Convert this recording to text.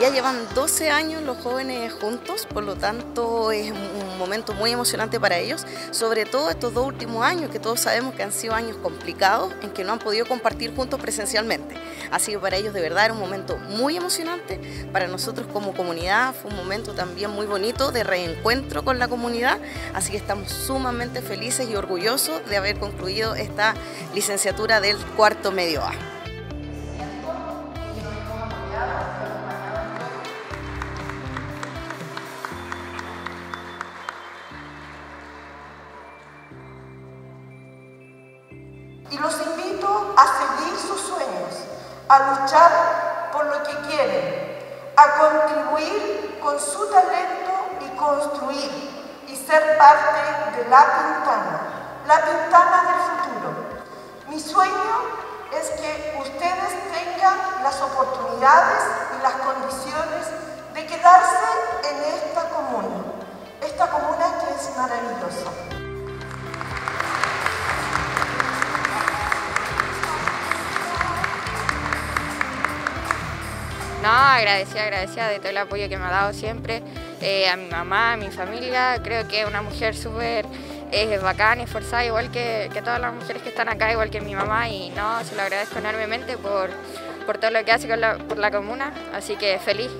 Ya llevan 12 años los jóvenes juntos, por lo tanto es un momento muy emocionante para ellos, sobre todo estos dos últimos años que todos sabemos que han sido años complicados en que no han podido compartir juntos presencialmente. Así que para ellos de verdad era un momento muy emocionante, para nosotros como comunidad fue un momento también muy bonito de reencuentro con la comunidad, así que estamos sumamente felices y orgullosos de haber concluido esta licenciatura del cuarto medio A. y los invito a seguir sus sueños, a luchar por lo que quieren, a contribuir con su talento y construir y ser parte de la Pintana, la Pintana del futuro. Mi sueño es que ustedes tengan las oportunidades y las condiciones de quedarse en esta comuna, esta comuna que es maravillosa. No, agradecida, agradecida de todo el apoyo que me ha dado siempre, eh, a mi mamá, a mi familia, creo que es una mujer súper eh, bacán y esforzada, igual que, todas las mujeres que están acá, igual que mi mamá, y no, se lo agradezco enormemente por, por todo lo que hace por la comuna, así que feliz.